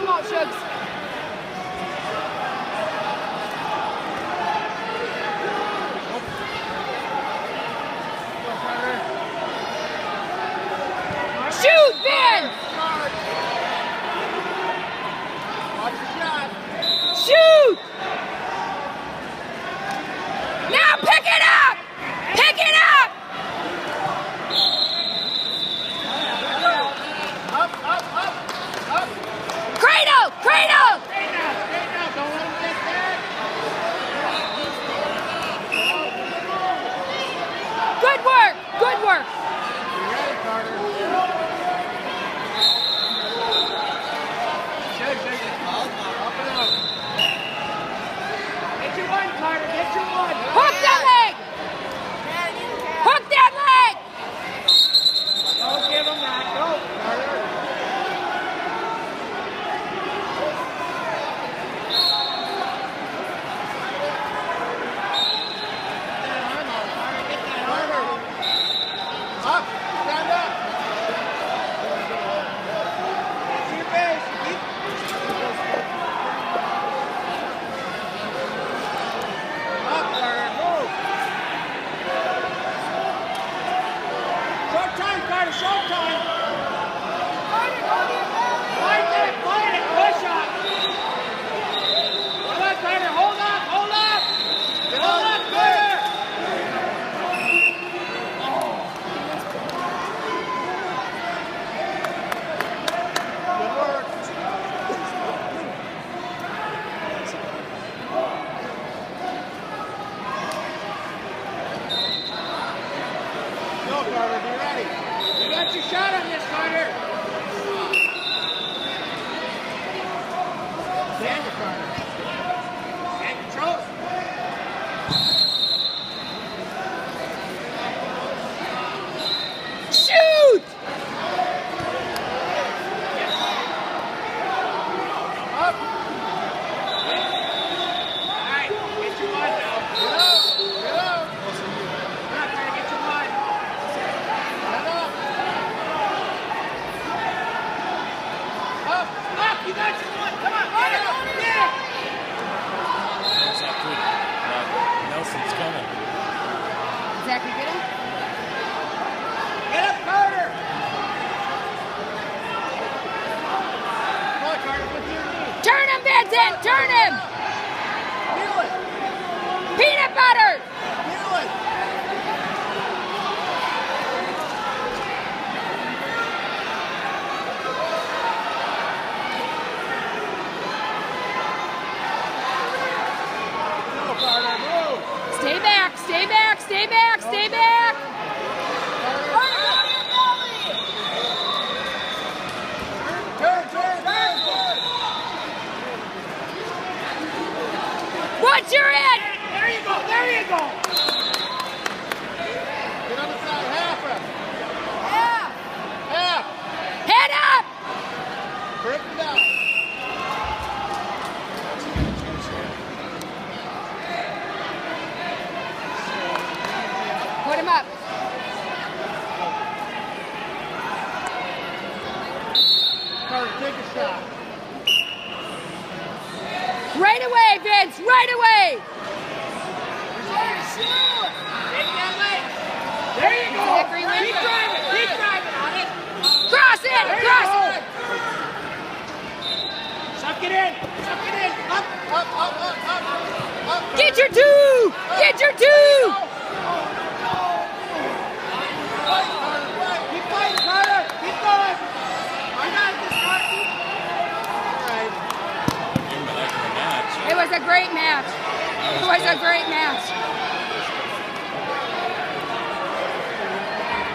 them out, Shugs. Shoot, Vince! Shoot! Now pick it up! Pick it up! Up, up, up, up. Cradle! Cradle! Stay now, stay now. Don't let him get that. Good work! Good work! You ready, Carter? Shake, shake it. Up and up. Get your one, Carter. Get your one. Hook that leg! Hook that leg! Don't give him that. Go, Carter. Up, stand up. To your base. Keep. Up, Carter. Move. Short time, Carter. Short time. Fight it. Fight it. Push up. Come on, Carter. Hold up. Hold up. Hold up, Carter. Good work. Go, Carter. Be ready. Got your shot on this, Carter. Stand Carter. Stand control. Shoot! Up. All right, get your one now. Get up. Get up. Come on, Carter, get your one. Get up. Up. Up. You got your one. Come on. Get up. Get up. There's that good. Uh, Nelson's coming. Zachary, get him? Get up, Carter. Come on, Carter, with your knee. Turn him, Turn him! Peanut butter! It. Stay back, stay back, stay back, stay back! Turn, turn, turn, turn. Watch your head! There you go, there you go. Get on the side, half. Half. Head up! Break it down. Put him up. Carter, take a shot. Right away, Vince! Right away! There you go. Keep driving, keep driving on it. Cross it! There Cross it! Suck it in, suck it in. Up, up, up, up, up. up. Get your two! Get your two! Fight, Carter, fight. Keep fighting, Carter. Keep going. I got this, Carter. All right. Give him a heck of a match. It was a great match. It was a great match.